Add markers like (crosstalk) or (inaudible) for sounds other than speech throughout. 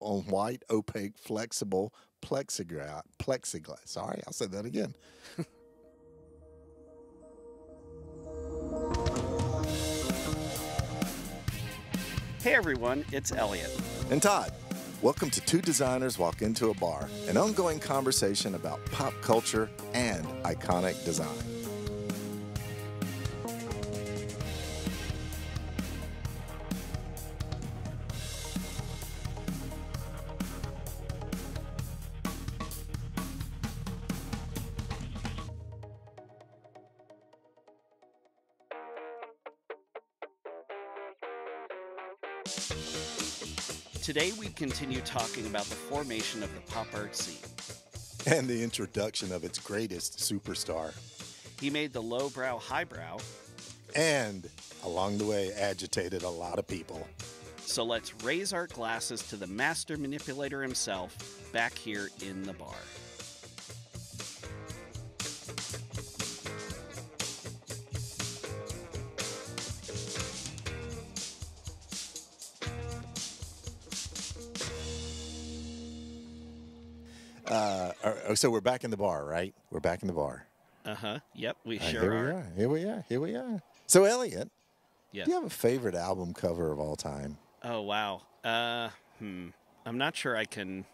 on white, opaque, flexible plexiglass. plexiglass. Sorry, I'll say that again. Hey everyone, it's Elliot. And Todd, welcome to Two Designers Walk Into a Bar, an ongoing conversation about pop culture and iconic design. Today we continue talking about the formation of the pop art scene. And the introduction of its greatest superstar. He made the lowbrow highbrow, And along the way, agitated a lot of people. so let's raise our glasses to the master manipulator himself back here in the bar. Uh, uh, so we're back in the bar, right? We're back in the bar. Uh huh. Yep, we Uh, sure here we are. are. Here we are. Here we are. So, Elliot, Yes. do you have a favorite album cover of all time? Oh wow. Uh, hmm. I'm not sure I can.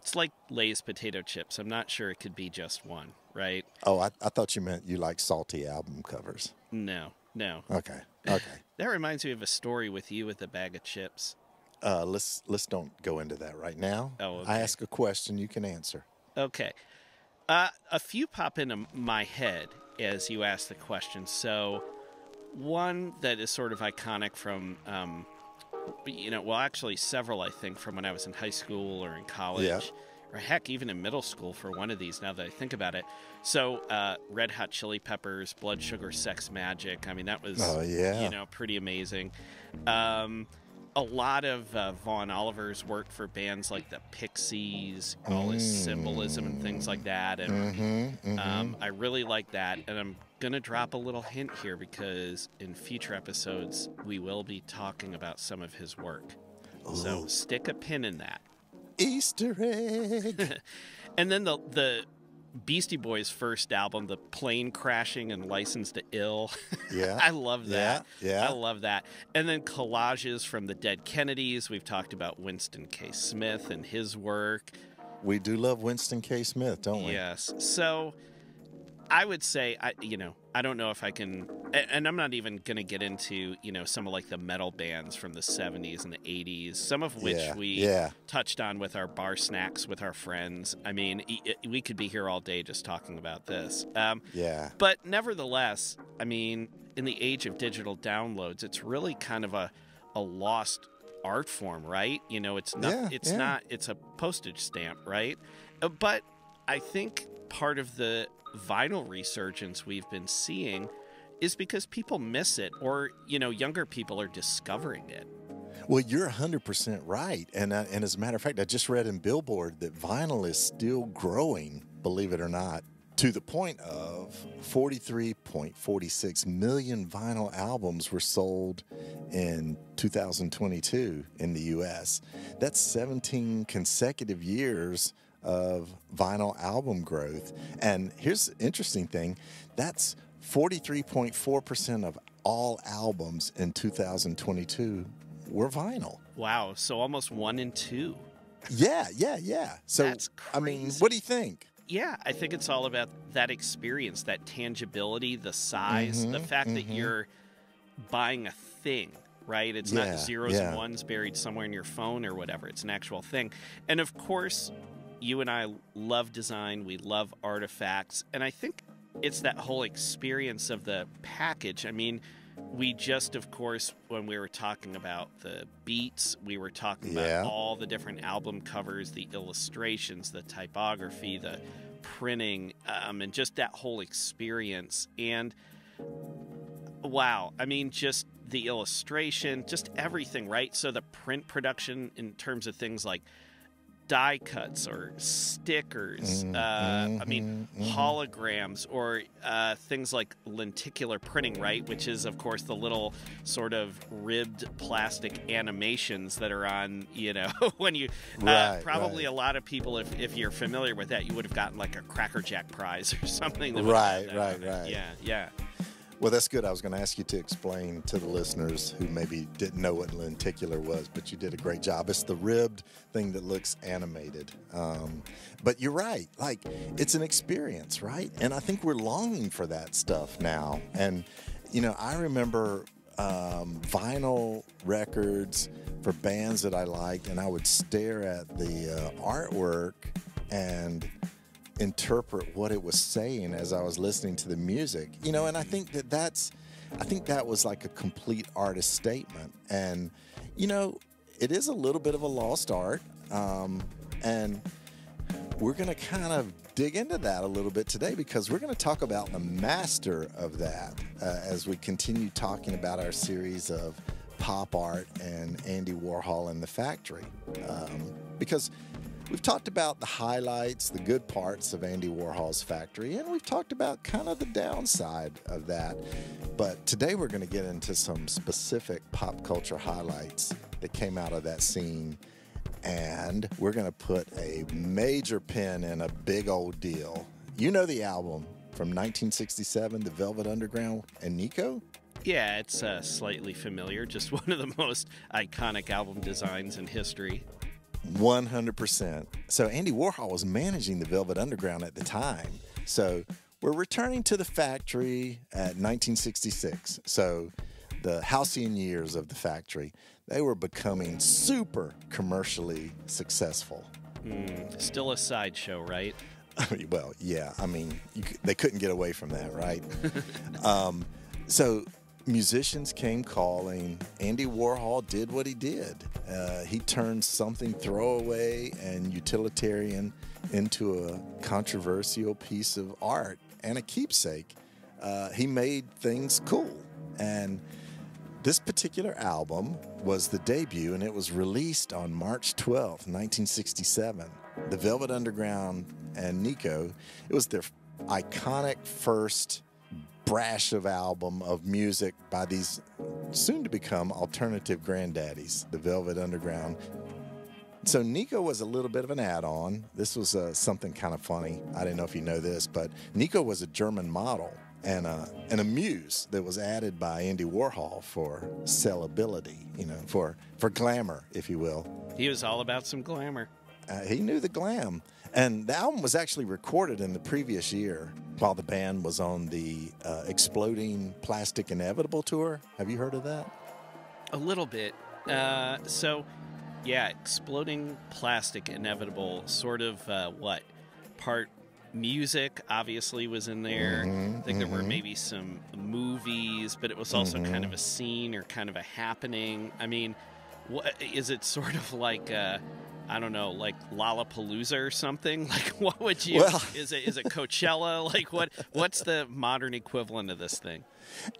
It's like Lay's potato chips. I'm not sure it could be just one, right? Oh, I, I thought you meant you like salty album covers. No, no. Okay. Okay. (laughs) That reminds me of a story with you with a bag of chips. Uh, let's let's don't go into that right now. Oh, I ask a question, you can answer. Okay. Uh, a few pop into my head as you ask the question. So, one that is sort of iconic from, um, you know, well, actually, several, I think, from when I was in high school or in college. Yeah. Or heck, even in middle school for one of these. Now that I think about it, so uh, Red Hot Chili Peppers, Blood Sugar Sex Magik. I mean, that was Oh, yeah. you know pretty amazing. Um, a lot of uh, Vaughan Oliver's work for bands like the Pixies, all his symbolism and things like that, and Mm-hmm. um, I really like that. And I'm gonna drop a little hint here because in future episodes we will be talking about some of his work. So stick a pin in that. Easter egg. (laughs) And then the the Beastie Boys' first album, the plane crashing and License to Ill. (laughs) Yeah. I love that. Yeah, yeah. I love that. And then collages from the Dead Kennedys. We've talked about Winston K. Smith and his work. we do love Winston K. Smith, don't we? Yes. So I would say, I you know, I don't know if I can, and I'm not even going to get into, you know, some of like the metal bands from the 70s and the 80s, some of which Yeah, we yeah. touched on with our bar snacks with our friends. I mean, we could be here all day just talking about this. Um, Yeah. but nevertheless, I mean, in the age of digital downloads, it's really kind of a, a lost art form, right? You know, it's not Yeah, it's not it's a postage stamp, right? Uh, But I think part of the vinyl resurgence we've been seeing is because people miss it or, you know, younger people are discovering it. Well, you're 100% right. And, uh, and as a matter of fact, I just read in Billboard that vinyl is still growing, believe it or not, to the point of 43.46 million vinyl albums were sold in 2022 in the US. That's 17 consecutive years of vinyl album growth. And here's the interesting thing that's 43.4% of all albums in 2022 were vinyl. Wow, so almost 1 in 2. Yeah, yeah, yeah. So, That's I mean, what do you think? Yeah, I think it's all about that experience, that tangibility, the size, the Mhm, fact that mhm. you're buying a thing, right? It's Yeah, not zeros yeah. and ones buried somewhere in your phone or whatever. It's an actual thing. And of course, you and I love design, we love artifacts, and I think it's that whole experience of the package. I mean, we just, of course, when we were talking about the beats, we were talking Yeah. about all the different album covers, the illustrations, the typography, the printing, um, and just that whole experience. And wow, I mean, just the illustration, just everything, right? So the print production in terms of things like die cuts or stickers. Mm, uh, I mean, mhm, mhm. holograms or uh, things like lenticular printing, right? Which is, of course, the little sort of ribbed plastic animations that are on, you know, (laughs) when you. uh, probably right. a lot of people, if, if you're familiar with that, you would have gotten like a Cracker Jack prize (laughs) or something. That Right, right, right. Yeah, yeah. Well, that's good. I was going to ask you to explain to the listeners who maybe didn't know what lenticular was, but you did a great job. It's the ribbed thing that looks animated. Um, but you're right. Like, it's an experience, right? And I think we're longing for that stuff now. And, you know, I remember um, vinyl records for bands that I liked, and I would stare at the uh, artwork and interpret what it was saying as I was listening to the music. You know, and I think that that's I think that was like a complete artist statement. And you know, it is a little bit of a lost art. Um, and we're going to kind of dig into that a little bit today because we're going to talk about the master of that uh, as we continue talking about our series of pop art and Andy Warhol and the factory. Um, because we've talked about the highlights, the good parts of Andy Warhol's factory, and we've talked about kind of the downside of that. But today we're going to get into some specific pop culture highlights that came out of that scene and we're going to put a major pin in a big old deal. You know the album from 1967, The Velvet Underground and Nico? Yeah, it's uh, slightly familiar. Just (laughs) one of the most iconic album designs in history. 100%. So Andy Warhol was managing the Velvet Underground at the time. So we're returning to the factory at 1966. So the halcyon years of the factory, they were becoming super commercially successful. Mm, still a sideshow, right? I (laughs) mean, well, yeah. I mean, you, they couldn't get away from that, right? (laughs) um, so musicians came calling. Andy Warhol did what he did. Uh, he turned something throwaway and utilitarian into a controversial piece of art and a keepsake. Uh, he made things cool. And this particular album was the debut and it was released on March 12th, 1967. The Velvet Underground and Nico, it was their iconic first brash of album of music by these soon to become alternative granddaddies, the Velvet Underground. So Nico was a little bit of an add-on. This was uh, something kind of funny. I didn't know if you know this, but Nico was a German model and a, and a muse that was added by Andy Warhol for sellability, you know, for for glamour, if you will. He was all about some glamour. Uh, he knew the glam. And the album was actually recorded in the previous year while the band was on the uh, Exploding Plastic Inevitable tour. Have you heard of that? A little bit. Uh, so, yeah, exploding plastic inevitable. Sort of uh, what part music obviously was in there. Mhm, I think there were mhm. maybe some movies, but it was also kind of a scene or kind of a happening. I mean, what is it? Sort of like. Uh, I don't know, like Lollapalooza or something. (laughs) Like, what would you? Well- is it is it Coachella? (laughs) like, what what's the modern equivalent of this thing?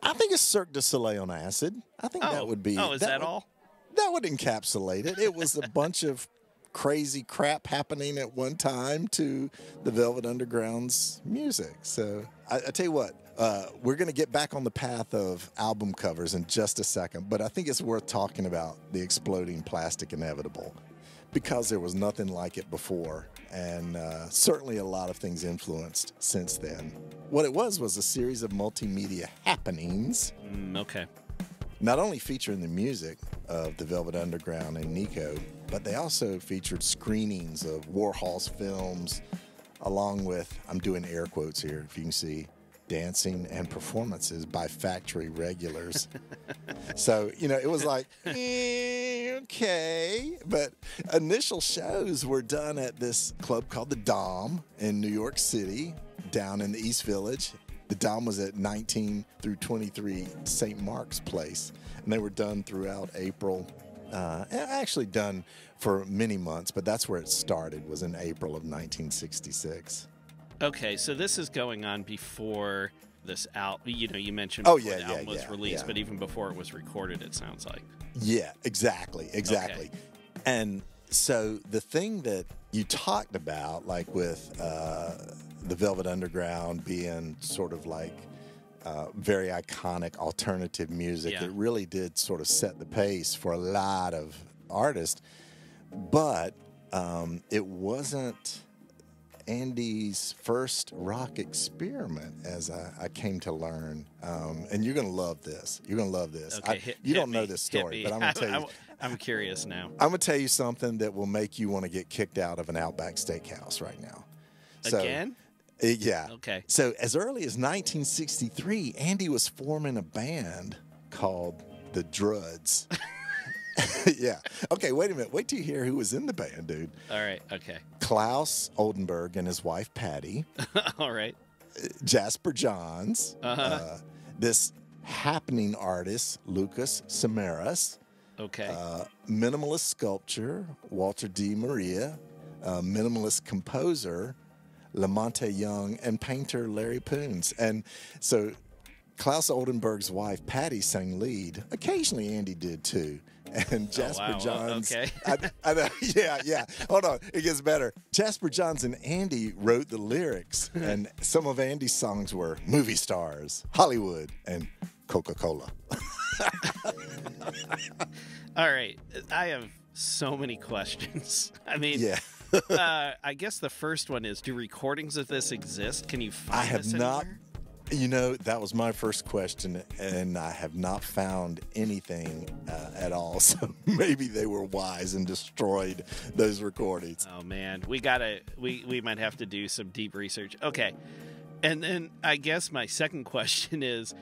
I think it's Cirque du Soleil on acid. I think that would be. Oh, is that, would- all? That would encapsulate it. It was a (laughs) bunch of crazy crap happening at one time to the Velvet Underground's music. So I, I tell you what, uh, we're going to get back on the path of album covers in just a second, but I think it's worth talking about the exploding plastic inevitable because there was nothing like it before, and uh, certainly a lot of things influenced since then. What it was was a series of multimedia happenings Mm, okay. not only featuring the music of the Velvet Underground and Nico, but they also featured screenings of Warhol's films, along with, I'm doing air quotes here, if you can see, dancing and performances by factory regulars. (laughs) so, you know, it was like, eh, okay. But initial shows were done at this club called the Dom in New York City, down in the East Village. The Dom was at 19 through 23 St. Mark's Place, and they were done throughout April. Uh, actually done for many months, but that's where it started. Was in April of 1966. Okay, so this is going on before this out. You know, you mentioned Oh, yeah, the yeah, album was yeah, released, yeah. but even before it was recorded, it sounds like. Yeah, exactly, exactly. And so the thing that you talked about, like with uh, the Velvet Underground being sort of like uh, very iconic alternative music, Yeah. it really did sort of set the pace for a lot of artists. But um, it wasn't Andy's first rock experiment, as I, I came to learn. Um, and you're going to love this. You're going to love this. Okay, I- hit- you hit don't know this story, but I'm going to tell (laughs) you. I'm curious now. I'm gonna tell you something that will make you want to get kicked out of an Outback Steakhouse right now. So, Again? uh, yeah. Okay. So as early as 1963, Andy was forming a band called the Druds. (laughs) (laughs) yeah. Okay. Wait a minute. Wait till you hear who was in the band, dude. All right. Okay. Claes Oldenburg and his wife Patty, (laughs) All right. Jasper Johns, Uh-huh. uh, this happening artist Lucas Samaras, Okay. uh, minimalist sculpture, Walter De Maria, uh, minimalist composer, La Monte Young, and painter Larry Poons. And so Claes Oldenburg's wife, Patty, sang lead. Occasionally, Andy did too. And Jasper wow. Uh, Johns. okay. I, I (laughs) yeah, yeah. Hold on, it gets better. Jasper Johns and Andy wrote the lyrics, (laughs) and some of Andy's songs were movie stars, Hollywood, and Coca Cola. (laughs) All right. I have so many questions. I mean, Yeah. uh, I guess the first one is: Do recordings of this exist? Can you find I have not. anywhere? You know, that was my first question, and I have not found anything uh, at all. (laughs) So maybe they were wise and destroyed those recordings. Oh man, we gotta we we might have to do some deep research. Okay, and then I guess my second (laughs) question is: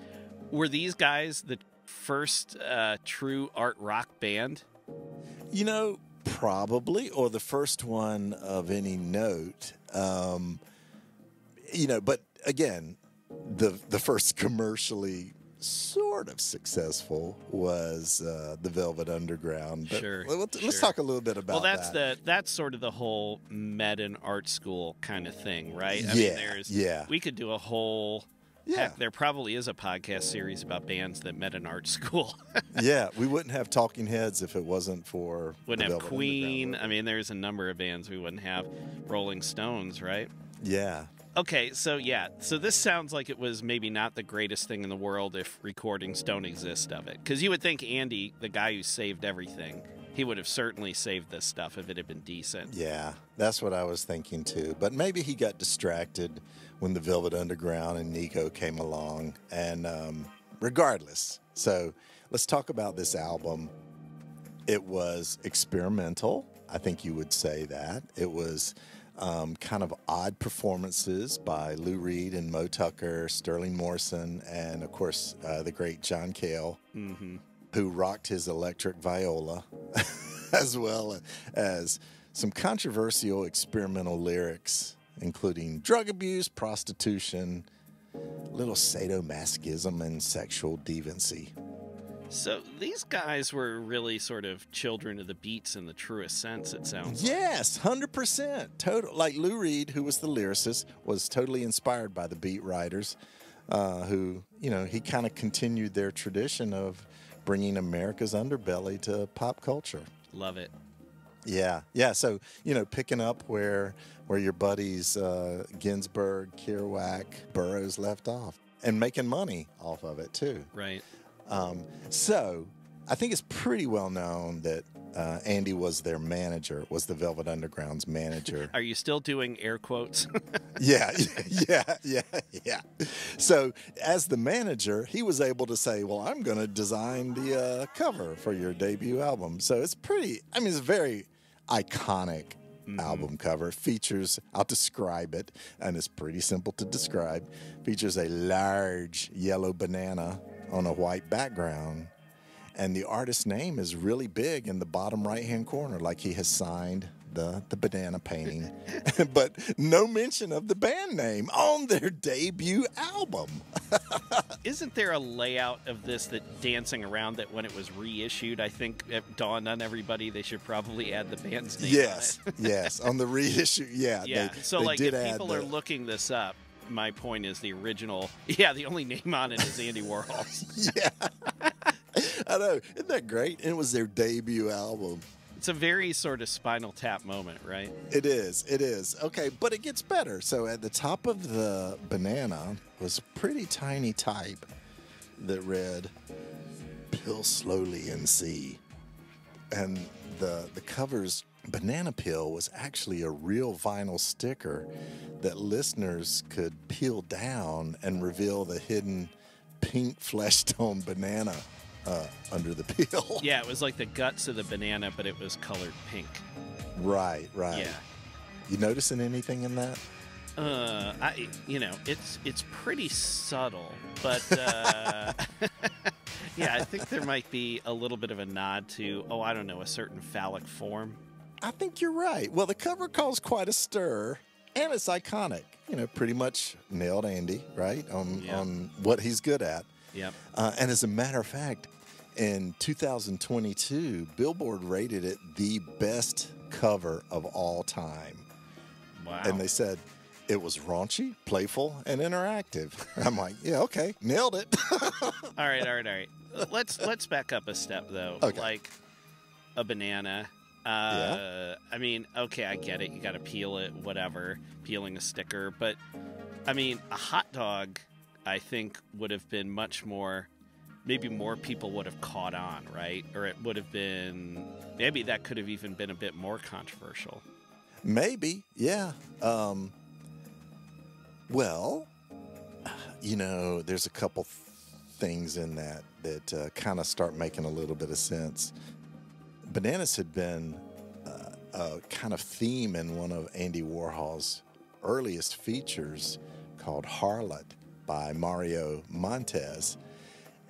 Were these guys the first uh, true art rock band? You know, probably, or the first one of any note. Um, you know, but again, the the first commercially sort of successful was uh, the Velvet Underground. But Sure, let- Let's, sure. talk a little bit about well, that's that. the that's sort of the whole med and art school kind of thing, right? I Yeah, mean, there's yeah. We could do a whole. Yeah. Heck, there probably is a podcast series about bands that met in art school. (laughs) yeah, we wouldn't have Talking Heads if it wasn't for wouldn't have Queen. I mean, there's a number of bands we wouldn't have. Rolling Stones, right? Yeah, Okay, so yeah, so this sounds like it was maybe not the greatest thing in the world if recordings don't exist of it. Because you would think Andy, the guy who saved everything, he would have certainly saved this stuff if it had been decent. yeah, that's what I was thinking too. But maybe he got distracted when the Velvet Underground and Nico came along. And um, regardless, so let's talk about this album. It was experimental. I think you would say that. It was um, kind of odd performances by Lou Reed and Moe Tucker, Sterling Morrison, and of course uh, the great John Cale. hmm who rocked his electric viola, (laughs) as well as some controversial experimental lyrics, including drug abuse, prostitution, little sadomasochism, and sexual deviancy. So these guys were really sort of children of the beats in the truest sense, it sounds. Yes, hundred percent. Total. Like Lou Reed, who was the lyricist, was totally inspired by the beat writers, uh, who you know he kind of continued their tradition of bringing America's underbelly to pop culture. Love it. Yeah, yeah. So you know, picking up where where your buddies uh, Ginsberg, Kerouac, Burroughs left off, and making money off of it too. Right. Um, so I think it's pretty well known that uh, Andy was their manager, was the Velvet Underground's manager. (laughs) Are you still doing air quotes? (laughs) yeah, yeah, yeah, yeah. So as the manager, he was able to say, "Well, I'm going to design the uh, cover for your debut album." So it's pretty. I mean, it's very iconic album cover. Features. I'll describe it, and it's pretty simple to describe. Features a large yellow banana on a white background. And the artist's name is really big in the bottom right hand corner, like he has signed the, the banana painting. (laughs) but no mention of the band name on their debut album. (laughs) Isn't there a layout of this that dancing around that when it was reissued, I think it dawned on everybody they should probably add the band's name yes, on yes. On the reissue, yeah. (laughs) yeah. They, so they like did if people the, are looking this up, my point is the original (laughs) yeah, the only name on it is Andy Warhol's. (laughs) yeah. (laughs) I know. Isn't that great? And it was their debut album. It's a very sort of spinal tap moment, right? It is. It is. Okay, but it gets better. So at the top of the banana was a pretty tiny type that read "Peel slowly and see," and the the cover's banana peel was actually a real vinyl sticker that listeners could peel down and reveal the hidden pink (laughs) flesh tone banana uh, under the peel. (laughs) Yeah, it was like the guts of the banana, but it was colored pink. Right, right. Yeah. You noticing anything in that? Uh, I, you know, it's it's pretty subtle, but uh, (laughs) yeah, I think there might be a little bit of a nod to, oh, I don't know, a certain phallic form. I think you're right. Well, the cover caused quite a stir, and it's iconic. You know, pretty much nailed Andy right on Yeah. on what he's good at. Yep. Uh, and as a matter of fact, in 2022, Billboard rated it the best cover of all time, Wow. and they said it was raunchy, playful, and interactive. (laughs) I'm like, yeah, okay, nailed it. (laughs) all right, all right, all right. Let's let's back up a step though. Okay. Like a banana. Uh, I mean, okay, I get it. You got to peel it, whatever. Peeling a sticker, but I mean, a hot dog. I think would have been much more. Maybe more people would have caught on, right? Or it would have been. Maybe that could have even been a bit more controversial. Maybe, yeah. Um, well, you know, there's a couple things in that that uh, kind of start making a little bit of sense. Bananas had been uh, a kind of theme in one of Andy Warhol's earliest features called Harlot by Mario Montez.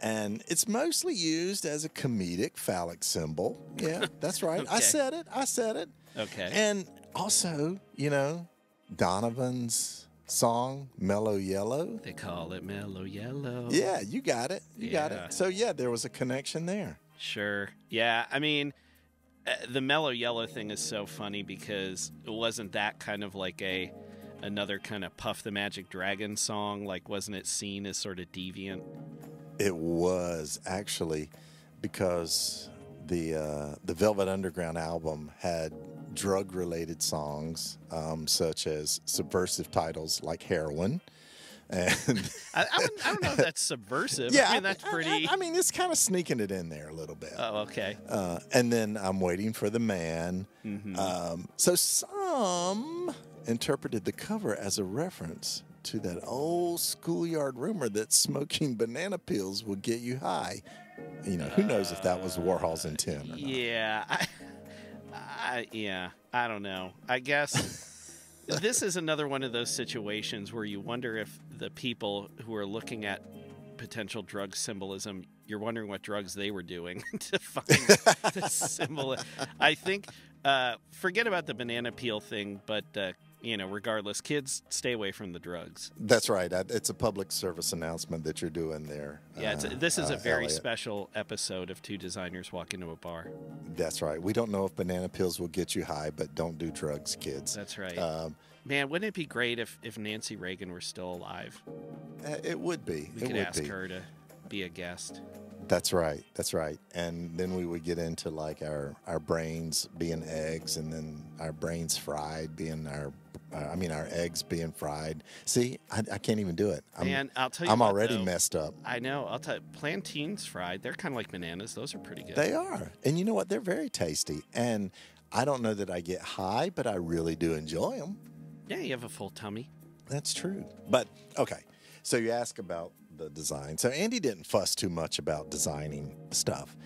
And it's mostly used as a comedic phallic symbol. Yeah, that's right. I (laughs) said it. I said it. Okay. And also, you know, Donovan's song "Mellow Yellow." they call it mellow yellow. Yeah, you got it. You got it. So yeah, there was a connection there. Sure. Yeah. I mean, the mellow yellow thing is so funny because it wasn't that kind of like a another kind of Puff the Magic Dragon song. Like, wasn't it seen as sort of deviant? It was actually because the uh, the Velvet Underground album had drug related songs um, such as subversive titles like "Heroin." And I, I, I don't know if that's subversive. yeah, I mean, that's pretty. I, mean, it's kind of sneaking it in there a little bit. oh, okay. Uh, and then I'm waiting for the man. Mhm. Um, so some interpreted the cover as a reference to that old schoolyard rumor that smoking banana peels will get you high. You know, who knows if that was Warhol's intent or not. Yeah. I, I, yeah. I don't know. I guess this is another one of those situations where you wonder if the people who are looking at potential drug symbolism, you're wondering what drugs they were doing (laughs) to find (laughs) the symbol. I think, uh, forget about the banana peel thing, but, uh, you know, regardless, kids stay away from the drugs. That's right. It's a public service announcement that you're doing there. Yeah, it's, uh, this is uh, a very Elliot. special episode of two designers walk into a bar. That's right. We don't know if banana peels will get you high, but don't do drugs, kids. That's right. Um, Man, wouldn't it be great if, if Nancy Reagan were still alive? uh, it would be. We it could ask be. her to be a guest. That's right. That's right. And then we would get into like our our brains being eggs, and then our brains fried being our. Uh, I mean, our eggs being fried. See, I, I can't even do it. I'm, Man, I'll tell you I'm what, already though, messed up. I know. I'll tell you, plantains fried. They're kind of like bananas. Those are pretty good. They are, and you know what? They're very tasty. And I don't know that I get high, but I really do enjoy them. yeah, you have a full tummy. That's true. But okay, so you ask about the design. So Andy didn't fuss too much about designing stuff,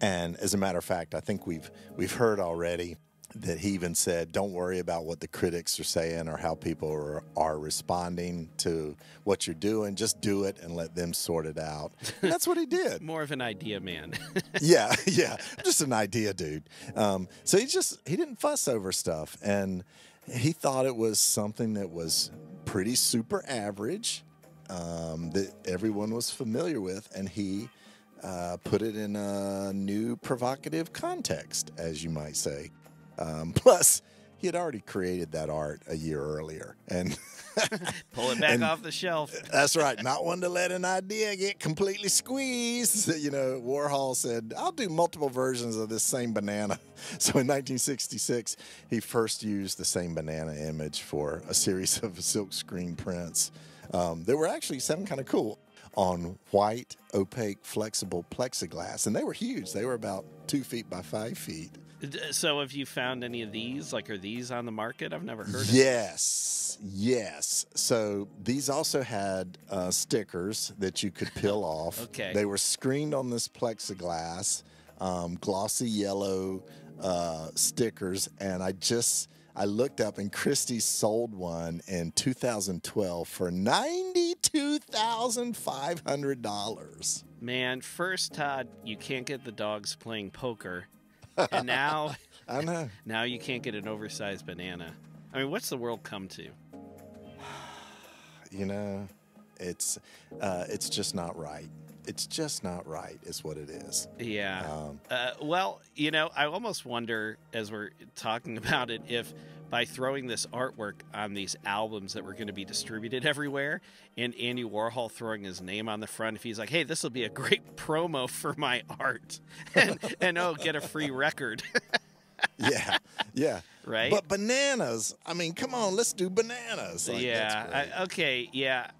and as a matter of fact, I think we've we've heard already that he even said, "Don't worry about what the critics are saying or how people are, are responding to what you're doing. Just do it and let them sort it out." And that's what he did. (laughs) More of an idea man. (laughs) yeah, yeah, just an idea, dude. Um, so he just he didn't fuss over stuff, and he thought it was something that was pretty super average um, that everyone was familiar with, and he uh, put it in a new provocative context, as you might say. Um, (laughs) plus, he had already created that art a year earlier. And (laughs) Pull it back And- off the shelf. (laughs) that's right, not one to let an idea get completely squeezed. You know, Warhol said, I'll do multiple versions of this same banana. So in 1966, he first used the same banana image for a series of silkscreen prints. Um, they were actually sound kind of cool on white, opaque, flexible plexiglass. And they were huge. They were about two feet by five feet. So, have you found any of these? Like, are these on the market? I've never heard of. Yes, yes. So these also had uh, stickers that you could peel (laughs) off. Okay. They were screened on this plexiglass, um, glossy yellow uh, stickers, and I just I looked up and Christie sold one in 2012 for ninety two thousand five hundred dollars. Man, first, Todd, you can't get the dogs playing poker, and now, (laughs) I know. now you can't get an oversized banana. I mean, what's the world come to? You know, it's uh, it's just not right. It's just not right, is what it is. Yeah. Um, Uh, well, you know, I almost wonder as we're talking (laughs) about it if by throwing this artwork on these albums that were going to be distributed (laughs) everywhere and Andy Warhol throwing his name on the front, if he's like, hey, this will be a great (laughs) promo for my art (laughs) and, and oh, get a free record, yeah, yeah. right? But bananas, I mean, come on, let's do bananas. Like, yeah. I, okay. Yeah.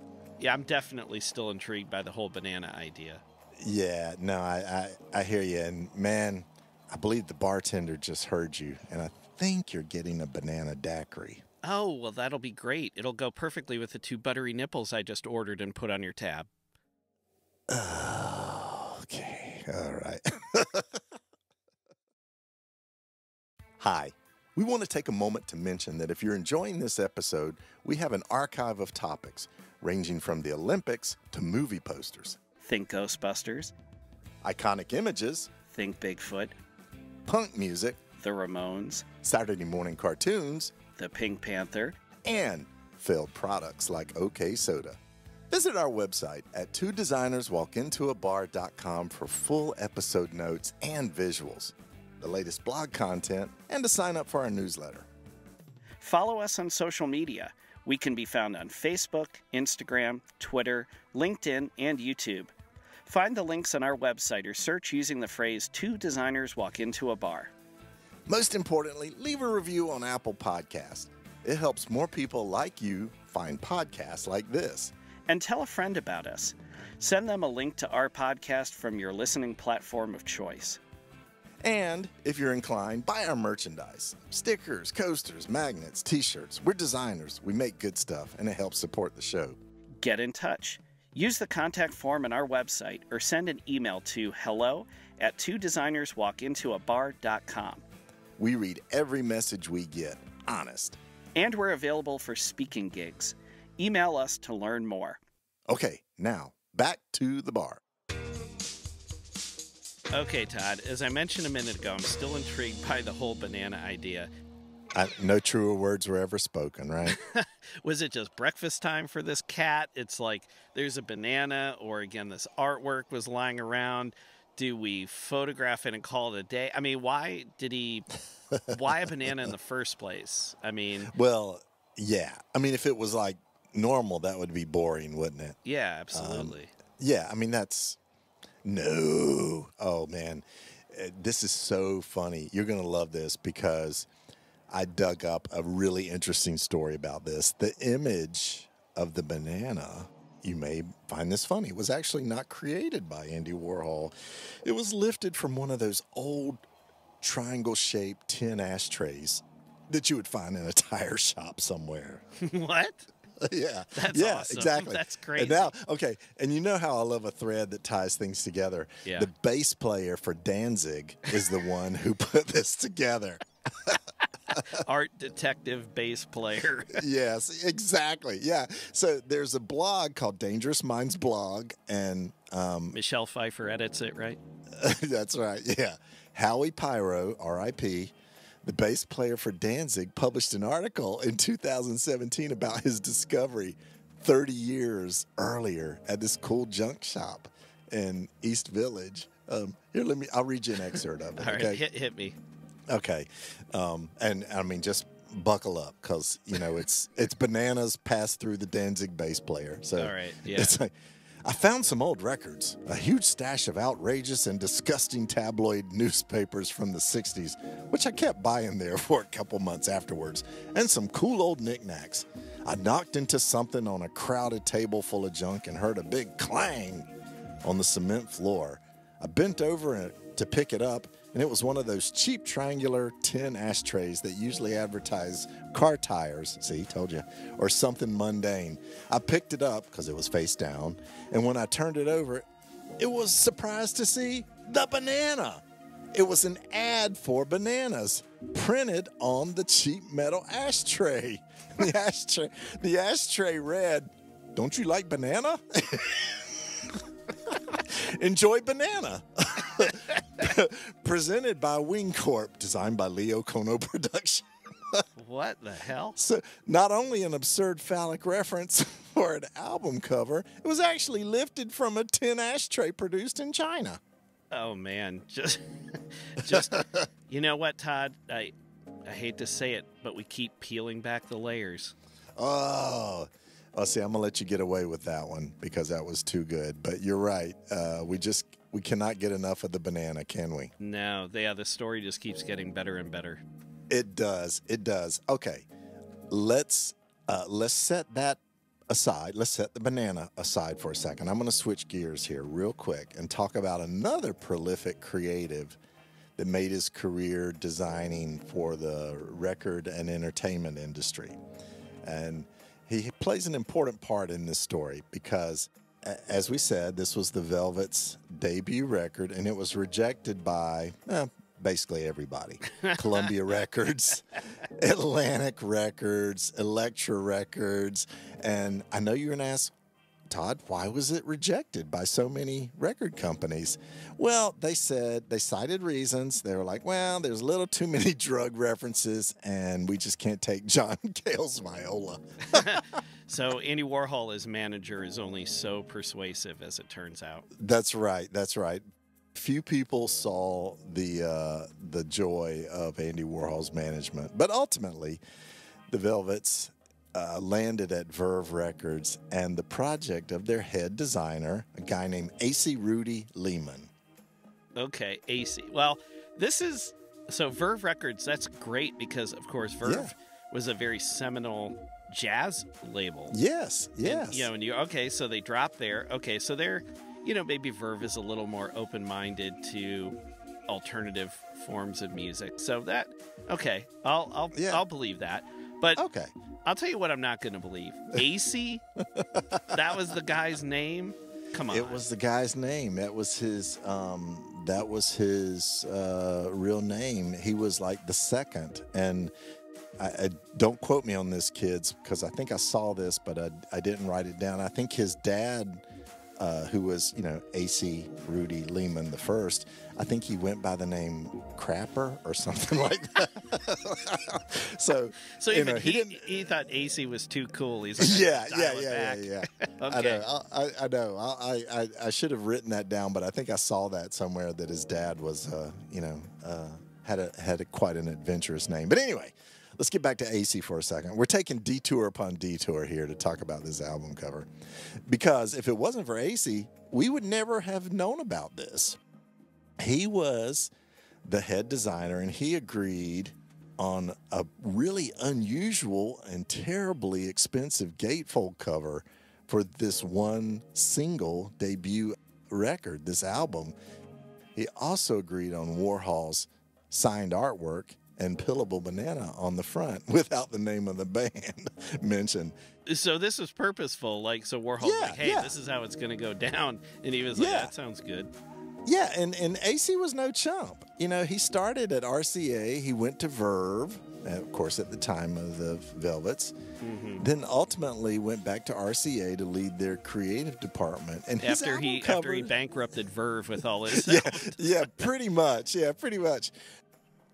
Yeah. I'm definitely still intrigued by the whole banana idea. yeah, no, I, I, I hear you. And man, I believe the bartender just heard you, and I think you're getting a banana daiquiri. Oh, well, that'll be great. It'll go perfectly with the two buttery nipples I just ordered and put on your tab. (sighs) Okay, all right. (laughs) Hi. We want to take a moment to mention that if you're enjoying this episode, we have an archive of topics ranging from the Olympics to movie posters, Think Ghostbusters, iconic images, think Bigfoot, punk music, the Ramones, Saturday morning cartoons, the Pink Panther. and failed products like OK Soda. Visit our website at two designerswalkintoabar.com for full episode notes and visuals, the latest blog content, and to sign up for our newsletter. Follow us on social media. We can be found on Facebook, Instagram, Twitter, LinkedIn, and YouTube. Find the links on our website or search using the phrase Two Designers Walk Into a Bar. Most importantly, leave a review on Apple Podcasts. It helps more people like you find podcasts like this. And tell a friend about us. Send them a link to our podcast from your listening platform of choice. And if you're inclined, buy our merchandise stickers, coasters, magnets, t shirts. We're designers, we make good stuff, and it helps support the show. Get in touch. Use the contact form on our website or send an email to hello at two designerswalkintoabar.com. We read every message we get, honest. And we're available for speaking gigs. Email us to learn more. Okay, now back to the bar. Okay, Todd, as I mentioned a minute ago, I'm still intrigued by the whole banana idea. I, no truer words were ever spoken, right? (laughs) Was it just breakfast time for this cat? It's like there's a banana, or again, this artwork was lying around. Do we photograph it and call it a day? I mean, why did he, why a banana in the (laughs) first place? I mean, well, yeah. I mean, if it was like normal, that would be boring, wouldn't it? yeah, absolutely. Yeah, I mean that's no. Oh man, Uh, this is so funny. You're gonna love this because I dug up a really interesting story about this. The image of the banana. You may find this funny. Was actually not created by Andy Warhol. It was lifted from one of those old triangle-shaped tin ashtrays that you would find in a (laughs) tire shop somewhere. (laughs) (laughs) what? yeah. That's yeah, awesome. exactly. That's And crazy. now, okay, and you know how I love a thread that ties things together. Yeah. The bass player for Danzig is the one who put this together. (laughs) Art detective bass player. (laughs) yes, exactly. Yeah. So there's a blog called Dangerous Minds Blog, and um, Michelle Pfeiffer edits it, right? (laughs) that's right. Yeah. Howie Pyro, R.I.P., the bass player for Danzig, published an article in 2017 about his discovery 30 years earlier at this cool junk shop in East Village. Um, here, let me. I'll read you an excerpt of it. All right, okay. hit hit me. Okay. Um, and I mean, just buckle up because you know it's it's bananas passed through the Danzig bass player. So All right, yeah. it's like I found some old records, a huge stash of outrageous and disgusting tabloid newspapers from the 60s, which I kept buying there (laughs) for a couple months afterwards, and some cool old knickknacks. I knocked into something on a crowded table full of junk and heard a big clang on the cement floor. I bent over to pick it up, and it was one of those cheap triangular tin ashtrays that usually advertise car tires. See, told you, or something mundane. I picked it up because it was face down, and when I turned it over, it was surprised to see the banana. It was an ad for bananas printed on the cheap metal ashtray. (laughs) The ashtray, the ashtray read, "Don't you like banana?" (laughs) Enjoy Banana. (laughs) Presented by Wing Corp, designed by Leo Kono (laughs) Production. What the hell? So, not only an absurd phallic reference (laughs) for an album cover, it was actually lifted from a tin ashtray produced in China. Oh man, just just you know what, Todd? I I hate to say it, but we keep peeling back the layers. Oh, I'll see. I'm gonna let you get away with that one because that was too good. But you're right. Uh, we just we cannot get enough of the banana, can we? No, yeah, the story just keeps getting better and better. It does. It does. Okay, let's uh, let's set that aside. Let's set the banana aside for a second. I'm going to switch gears here real quick and talk about another prolific creative that made his career designing for the record and entertainment industry, and he plays an important part in this story because. As we said, this was the Velvet's debut record, and it was rejected by eh, basically everybody (laughs) Columbia Records, Atlantic Records, Elektra Records. And I know you're going to ask, Todd, why was it rejected by so many record companies? Well, they said they cited reasons. They were like, well, there's a little too many (laughs) drug references, and we just can't take John (laughs) Cale's viola. (laughs) So Andy Warhol as manager is only so persuasive, as it turns out. That's right. That's right. Few people saw the uh, the joy of Andy Warhol's management, but ultimately, the Velvets uh, landed at Verve Records, and the project of their head designer, a guy named AC Rudy Lehman. Okay, AC. Well, this is so Verve Records. That's great because, of course, Verve Yeah. was a very seminal jazz label. Yes, And, yes, you know, and you okay, so they drop there. Okay, so they're, you know, maybe Verve is a little more open-minded to alternative forms of music. So that, okay, I'll I'll Yeah. I'll believe that. But okay. I'll tell you what, I'm not going to believe. AC, (laughs) that was the guy's name. Come on, It was the guy's name. That was his. Um, that was his uh, real name. He was like the second, and I, I don't quote me on this, kids, because I think I saw this, but I, I didn't write it down. I think his dad, uh, who was you know AC Rudy Lehman the first, I think he went by the name Crapper or something (laughs) like that. (laughs) so So you even know, he, didn't. he thought AC was too cool. He's (laughs) like, Yeah, yeah, yeah, yeah, yeah. I know. I, I, I know. I, I, I should have written that down, but I think I saw that somewhere that his dad was, uh, you know, uh, had a had a, quite an adventurous name. But anyway, let's get back to AC for a second. We're taking detour upon detour here to talk about this album cover, because if it wasn't for AC, we would never have known about this. He was the head designer, and he agreed on a really unusual and terribly expensive gatefold cover for this one single debut record, this album. He also agreed on Warhol's signed artwork and Pillable Banana on the front (laughs) without the name of the band (laughs) mentioned. So this was purposeful. Like, so Warhol's Yeah, like, hey, yeah. this is how it's going to go (laughs) down. And he was like, Yeah. that sounds good. Yeah, and, and AC was no chump. You know, he started at RCA, he went to Verve, uh, of course, at the time of the Velvets, hmm then ultimately went back to RCA to lead their creative department. And After he album after he bankrupted Verve with all his yeah, yeah, pretty much. Yeah, pretty much.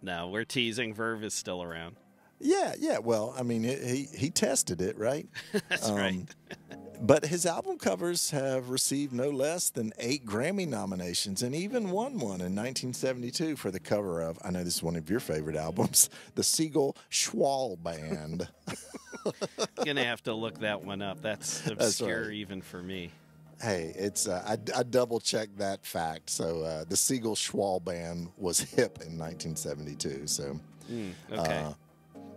No, we're teasing. Verve is still around. Yeah, yeah. Well, I mean, it, he he tested it, right? (laughs) That's Um, right. (laughs) But his album covers have received no less than eight Grammy nominations and even won one in 1972 for the cover of, I know this is one of your favorite albums, (laughs) the Siegel Schwall Band. Gonna have to look that one up. That's obscure right. even for me. Hey, it's uh, I, I, double checked that fact. So uh, the Siegel Schwall Band was hip in 1972. So mm, okay. Uh,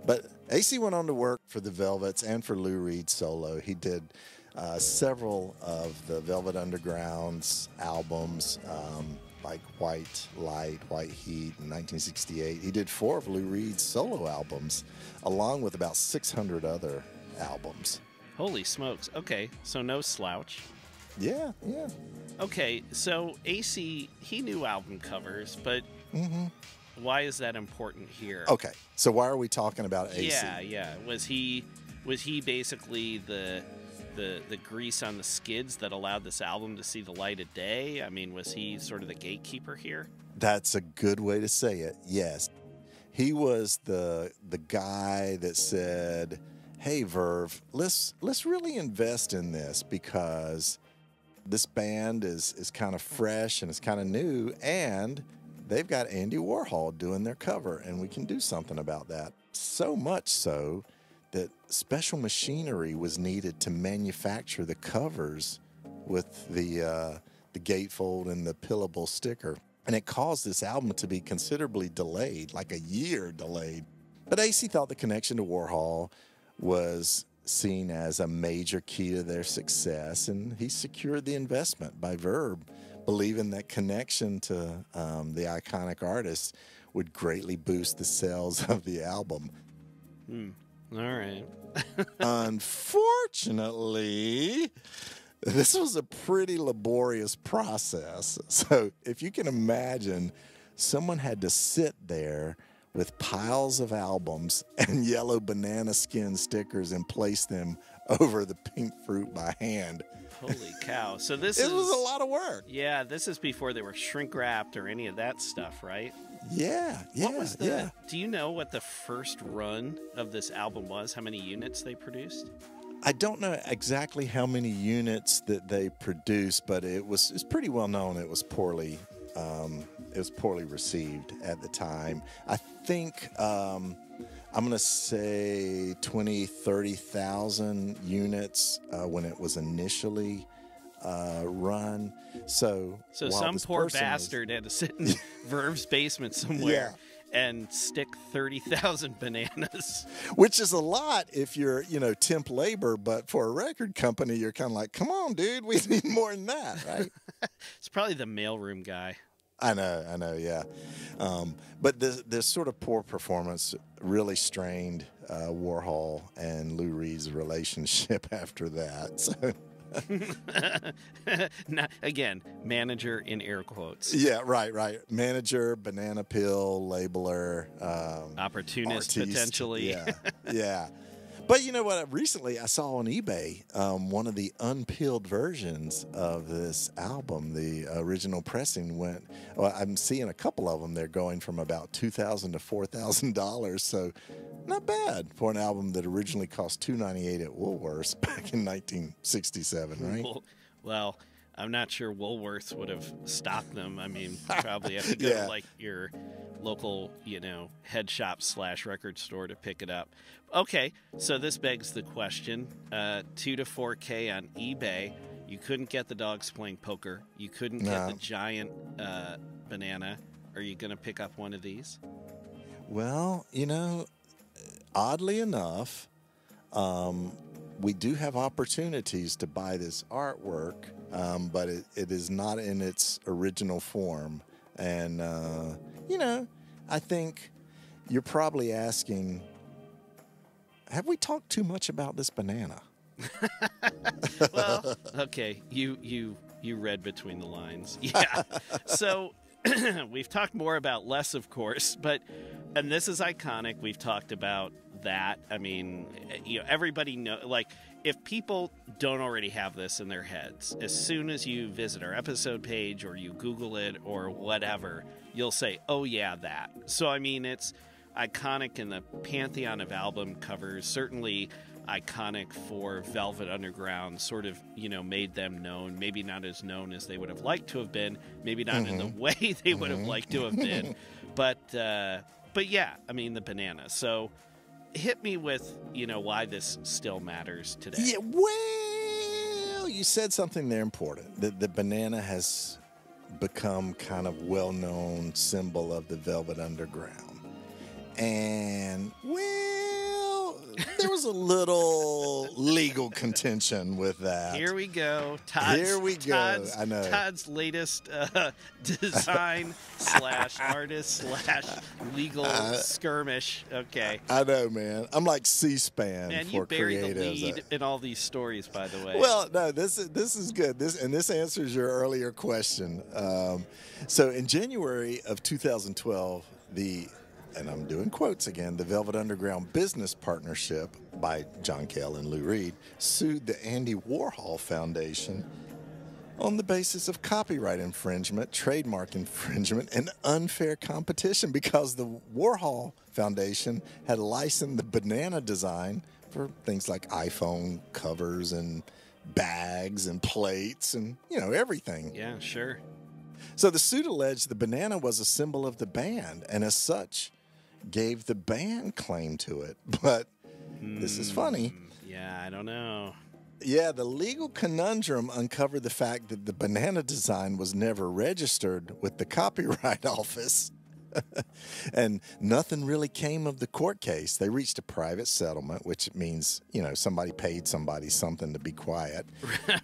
but AC went on to work for the Velvets and for Lou Reed solo. He did uh, several of the Velvet Underground's albums, um, like White Light, White Heat in 1968. He did four of Lou Reed's solo albums, along with about 600 other albums. Holy smokes. Okay, so no slouch. Yeah, yeah. Okay, so AC, he knew album covers, but mm-hmm. why is that important here? Okay, so why are we talking about AC? Yeah, yeah. Was he was he basically the the the grease on the skids that allowed this album to see the light of day? I mean, was he sort of the gatekeeper here? That's a good way to say it. Yes. He was the the guy that said, "Hey Verve, let's let's really invest in this because this band is is kind of fresh and it's kind of new and they've got Andy Warhol doing their cover and we can do something about that." So much so that special machinery was needed to manufacture the covers with the uh, the gatefold and the pillable sticker, and it caused this album to be considerably delayed, like a year delayed. But AC thought the connection to Warhol was seen as a major key to their success, and he secured the investment by Verve, believing that connection to um, the iconic artist would greatly boost the sales (laughs) of the album. Hmm. All right. (laughs) Unfortunately, this was a pretty laborious process. (laughs) So, if you can imagine, someone had to sit there with piles of albums (laughs) and yellow banana skin stickers and place them (laughs) over the pink fruit by hand. Holy cow. So (laughs) this it is, was a lot of work. Yeah, this is before they were shrink wrapped or any of that stuff, right? Yeah, yeah. What was the, yeah. Do you know what the first run of this album was? How many units they produced? I don't know exactly how many units that they produced, but it was it's pretty well known. It was poorly um, it was poorly received at the time. I think um, I'm going to say 20, 30,000 units uh, when it was initially uh, run. So, so some poor bastard had to sit in (laughs) (laughs) Verve's basement somewhere. Yeah. And stick thirty thousand (laughs) bananas, which is a lot if you're, you know, temp labor. But for a record company, you're kind of like, "Come on, dude, we need more than that, right?" it's probably the mailroom guy. I know, I know, yeah. Um, but this, this sort of poor performance really strained uh, Warhol and Lou Reed's relationship (laughs) after that. So. (laughs) again, manager in air quotes. Yeah, right, right. Manager, banana pill, labeler, um, opportunist artiste. potentially. Yeah, (laughs) yeah. But you know what? Recently, I saw on eBay um, one of the unpeeled versions of this album. The original pressing went. Well, I'm seeing a couple of them. They're going from about two thousand to four thousand dollars. So, not bad for an album that originally cost two ninety eight at Woolworths (laughs) back in 1967, right? Well, well I'm not sure Woolworths would have stopped them. I mean, (laughs) probably have to go yeah. to like your local, you know, head shop slash record store to pick it up. Okay, so this begs the question: uh, two to four K on eBay. You couldn't get the dogs playing poker. You couldn't no. get the giant uh, banana. Are you going to pick up one of these? Well, you know, oddly enough, um, we do have opportunities to buy this artwork, um, but it, it is not in its original form. And, uh, you know, I think you're probably asking, have we talked too much about this banana? (laughs) well, okay, you you you read between the lines. (laughs) Yeah. so (clears throat) we've talked more about less, of course, but and this is iconic. We've talked about that. I mean, you know, everybody know like if people don't already have this in their heads, as soon as you visit our episode page or you Google it or whatever, you'll say, "Oh yeah, that." So I mean, it's iconic in the pantheon of album covers. Certainly iconic for Velvet Underground, sort of, you know, made them known. Maybe not as known as they would have liked to have been, maybe not mm-hmm. in the mm-hmm. way (laughs) they would have mm-hmm. liked to have been. (laughs) but uh, but yeah, I mean the banana. So hit me with, you know, why this still matters today. Yeah, well, you said something there important. That the banana has become kind of well-known symbol of the Velvet Underground. And well, there was a little legal contention with that. Here we go. Todd's, Here we go. Todd's, I know. Todd's latest uh, (laughs) design slash artist slash legal uh, skirmish. Okay. I know, man. I'm like C-SPAN man, for you bury creatives. the lead in all these stories, by the way. Well, no, this is this is good. This and this answers your earlier question. Um, so in January of 2012, the and I'm doing quotes again, the Velvet Underground Business Partnership by John Cale and Lou Reed sued the Andy Warhol Foundation on the basis of copyright infringement, trademark infringement, and unfair competition because the Warhol Foundation had licensed the banana design for things like iPhone covers and bags and plates and, you know, everything. Yeah, sure. So the suit alleged the banana was a symbol of the band, and as such, gave the band claim to it. (laughs) But mm, this is funny. Hmm, yeah, I don't know. Yeah, the legal conundrum uncovered the fact that the banana design was never registered with the Copyright (laughs) Office. (laughs) and nothing really came of the court case. They reached a private settlement, which means you know somebody paid somebody something to be quiet,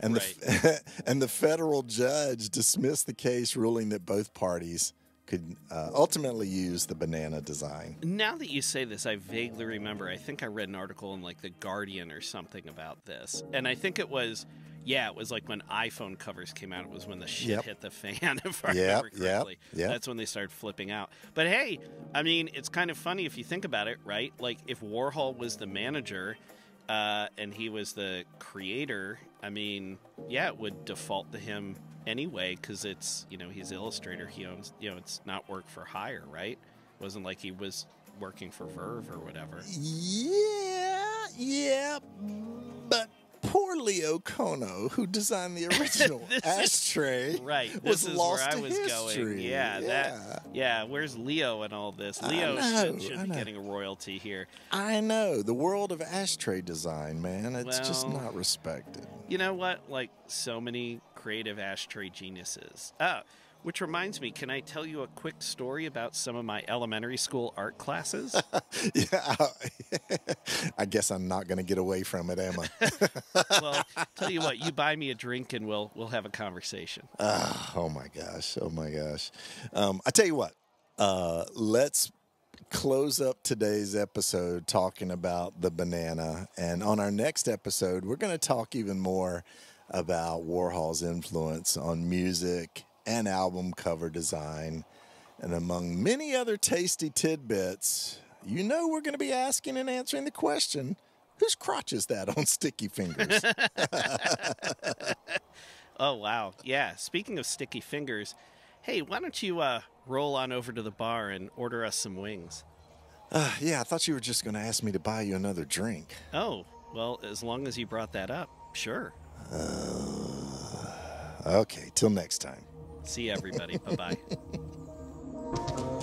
and right. the and the federal judge dismissed the case, ruling that both parties could uh, ultimately use the banana design. Now that you say this, I vaguely remember. I think I read an article in like the Guardian or something about this, and I think it was, yeah, it was like when iPhone covers came out. It was when the shit yep. hit the fan, (laughs) if I yep, remember correctly. Yep, yep. That's when they started flipping out. But hey, I mean, it's kind of funny if you think about it, right? Like if Warhol was the manager. Uh, and he was the creator. I mean, yeah, it would default to him anyway because it's you know he's illustrator he owns you know it's not work for hire right? It wasn't like he was working for verve or whatever. Yeah yeah poor leo kono who designed the (laughs) original ashtray is, right. this was is lost where i was history. going. yeah, yeah that yeah. where's leo and all this? Leo know, should, should be getting a royalty here. I know the world of ashtray design man it's well, just not respected. you know what? Like so many creative ashtray geniuses. Ah, which reminds me, can I tell you a quick story about some of my elementary school art classes? (laughs) yeah, (laughs) I guess I'm not going to get away from it, am I? (laughs) well, tell you what, you buy me a drink and we'll we'll have a conversation. Uh, oh my gosh, oh my gosh. Um, I tell you what, uh, let's close up today's episode talking about the banana, and on our next episode, we're going to talk even more about Warhol's influence on music and album cover design. And among many other tasty tidbits, you know we're going to be asking and answering the question whose crotch is that on Sticky Fingers? (laughs) oh, wow. Yeah. Speaking of Sticky Fingers, hey, why don't you uh, roll on over to the bar and order us some wings? Uh, yeah, I thought you were just going to ask me to buy you another drink. Oh, well, as long as you brought that up, sure. Uh, okay, till next time. See everybody. bye bye. (laughs)